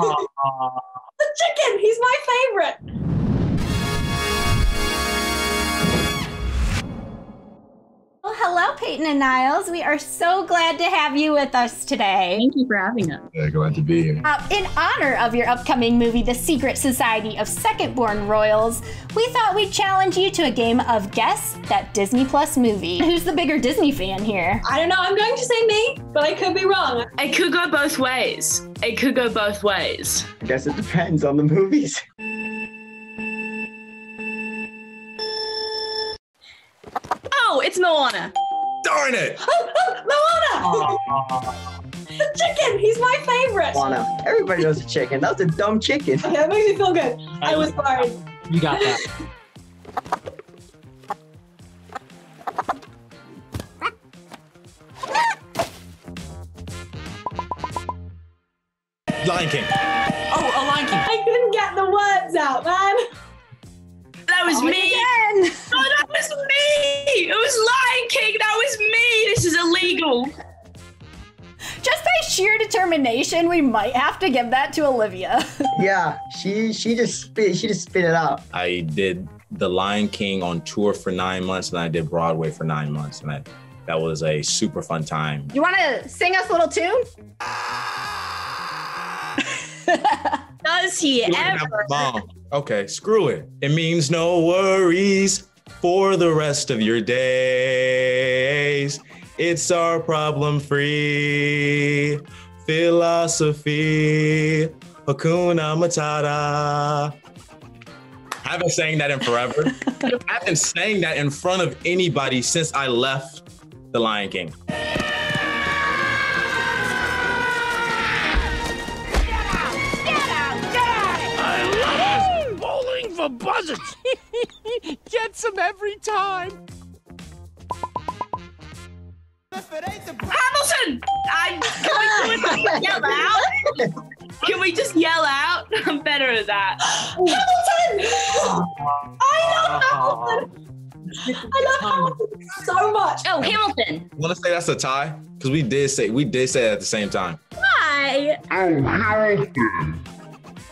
the chicken. He's my favorite. Hello, Peyton and Niles. We are so glad to have you with us today. Thank you for having us. Yeah, glad to be here. Uh, in honor of your upcoming movie, The Secret Society of Second-Born Royals, we thought we'd challenge you to a game of Guess That Disney Plus Movie. Who's the bigger Disney fan here? I don't know. I'm going to say me, but I could be wrong. It could go both ways. It could go both ways. I guess it depends on the movies. Oh, it's Moana. Darn it! Oh, oh, Moana. the chicken. He's my favorite. Moana. Everybody knows a chicken. That's a dumb chicken. Okay, that makes me feel good. I was worried. You got that. Lion King. Oh, a Lion King. I couldn't get the words out, man. That was Oh, me. Again. Was me. It was Lion King. That was me. This is illegal. Just by sheer determination, we might have to give that to Olivia. Yeah, she she just spit she just spit it out. I did The Lion King on tour for nine months, and I did Broadway for nine months, and I, that was a super fun time. you want to sing us a little tune? Does he You can have ever? a. Okay, screw it. It means no worries for the rest of your days. It's our problem free philosophy. Hakuna Matata. I haven't sang that in forever. I haven't sang that in front of anybody since I left The Lion King. For buzzards. Gets them every time. Hamilton! I, can, we, can we just yell out? Can we just yell out? I'm better at that. Hamilton. I love ah. Hamilton. I love Hamilton so much. Oh, Hamilton. Want to say that's a tie? Because we did say we did say it at the same time. Hi.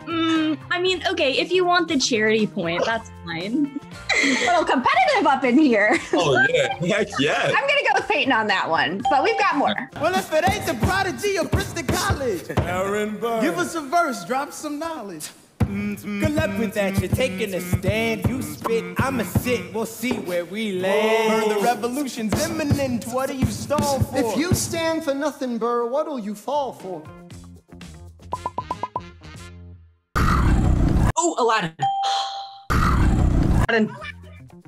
Mm, I mean, okay, if you want the charity point, that's fine. a little competitive up in here. Oh yeah, heck yeah. I'm gonna go with Peyton on that one, but we've got more. Well, if it ain't the prodigy of Princeton College, give us a verse, drop some knowledge. Good luck with that. You're taking a stand. You spit, I'ma sit. We'll see where we land. Heard the revolution's imminent. What do you stall for? If you stand for nothing, Burr, what'll you fall for? Oh, Aladdin.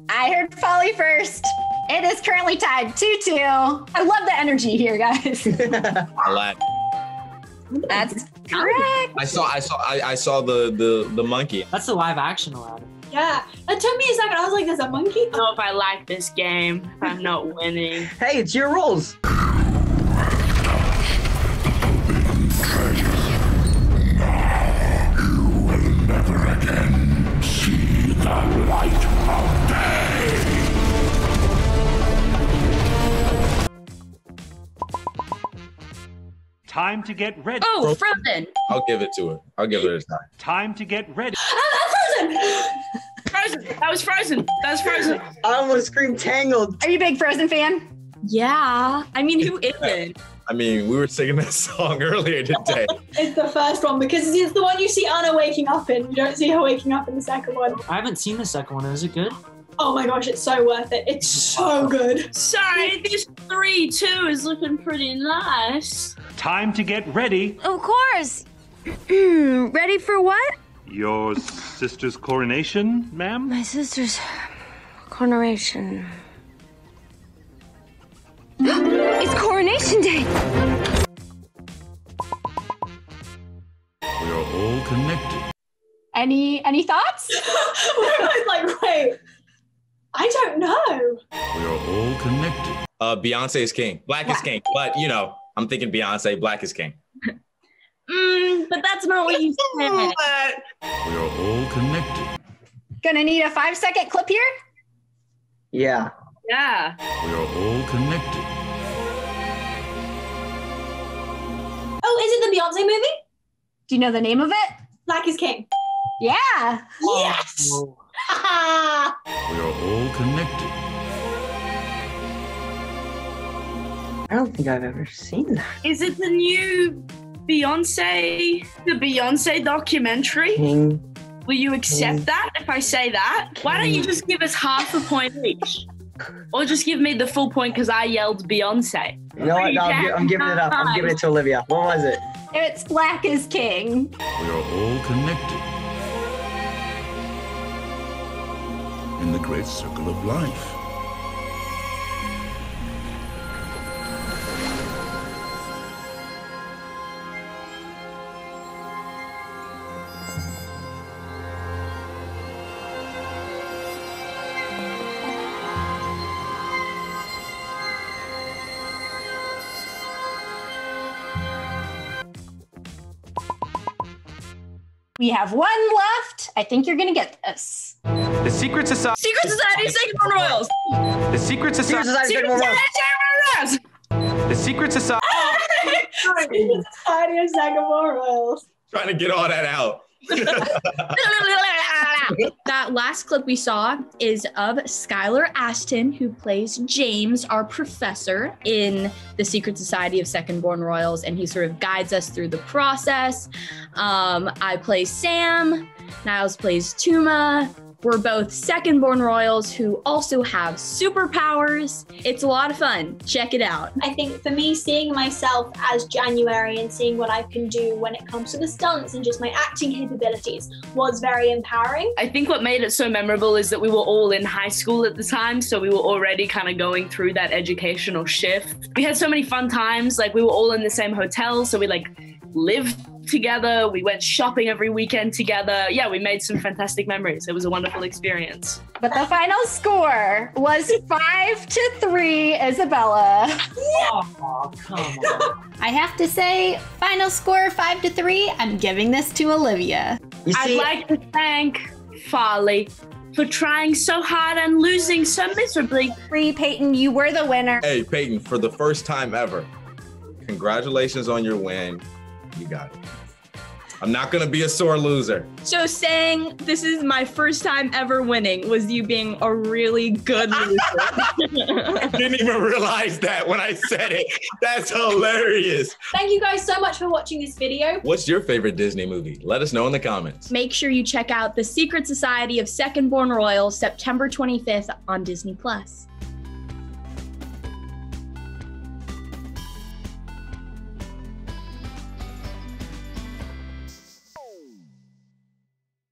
I heard Faly first. It is currently tied 2 2. I love the energy here, guys. Aladdin. That's correct. I saw, I saw, I, I saw the the the monkey. That's the live action Aladdin. Yeah. It took me a second. I was like, there's a monkey? I don't know if I like this game. I'm not winning. Hey, it's your rules. Time to get ready. Oh, Frozen. I'll give it to her. I'll give her a time. Time to get ready. I'm frozen. Frozen. That was Frozen. That was Frozen. I almost screamed tangled. Are you a big Frozen fan? Yeah. I mean, who isn't? I mean, we were singing that song earlier today. It's the first one because it's the one you see Anna waking up in. You don't see her waking up in the second one. I haven't seen the second one. Is it good? Oh my gosh, it's so worth it. It's so good. So this 3 2 is looking pretty nice. Time to get ready. Of course. Ready for what? Your sister's coronation, ma'am? My sister's coronation. it's coronation day. We are all connected. Any any thoughts? I was like, wait, I don't know. We are all connected. Uh, Beyonce is king. Black is king. But you know, I'm thinking Beyonce. Black is king. Mm, but that's not what you said. We are all connected. Gonna need a five second clip here. Yeah. Yeah. We are all connected. Oh, is it the Beyonce movie? Do you know the name of it? Black is king. Yeah. Yes. Oh, I don't think I've ever seen that. Is it the new Beyonce, the Beyonce documentary? King. Will you accept that if I say that? Why don't you just give us half a point each? Or just give me the full point because I yelled Beyonce. You know what? No, I'm, gi- I'm giving it up. I'm giving it to Olivia. What was it? It's Black is King. We are all connected. In the great circle of life. We have one left. I think you're gonna get this. The Secret Society. Secret Society of Royals! The Secret Secret Society. Society of Secret Society World. of Royals! The Secret Society. Society of Sagamore Royals. Trying to get all that out. that last clip we saw is of Skylar Astin, who plays James, our professor in the Secret Society of Second Born Royals, and he sort of guides us through the process. Um, I play Sam, Niles plays Tuma. We're both second born royals who also have superpowers. It's a lot of fun. Check it out. I think for me, seeing myself as January and seeing what I can do when it comes to the stunts and just my acting capabilities was very empowering. I think what made it so memorable is that we were all in high school at the time, so we were already kind of going through that educational shift. We had so many fun times, like we were all in the same hotel, so we like lived together, we went shopping every weekend together. Yeah, we made some fantastic memories. It was a wonderful experience. But the final score was five to three, Isabella. oh, come on. I have to say, final score five to three. I'm giving this to Olivia. You I'd like to thank Faly for trying so hard and losing so miserably. Free Peyton, you were the winner. Hey, Peyton, for the first time ever, congratulations on your win. You got it. I'm not gonna be a sore loser. So saying this is my first time ever winning was you being a really good loser. I didn't even realize that when I said it. That's hilarious. Thank you guys so much for watching this video. What's your favorite Disney movie? Let us know in the comments. Make sure you check out The Secret Society of Second Born Royals September 25th on Disney Plus.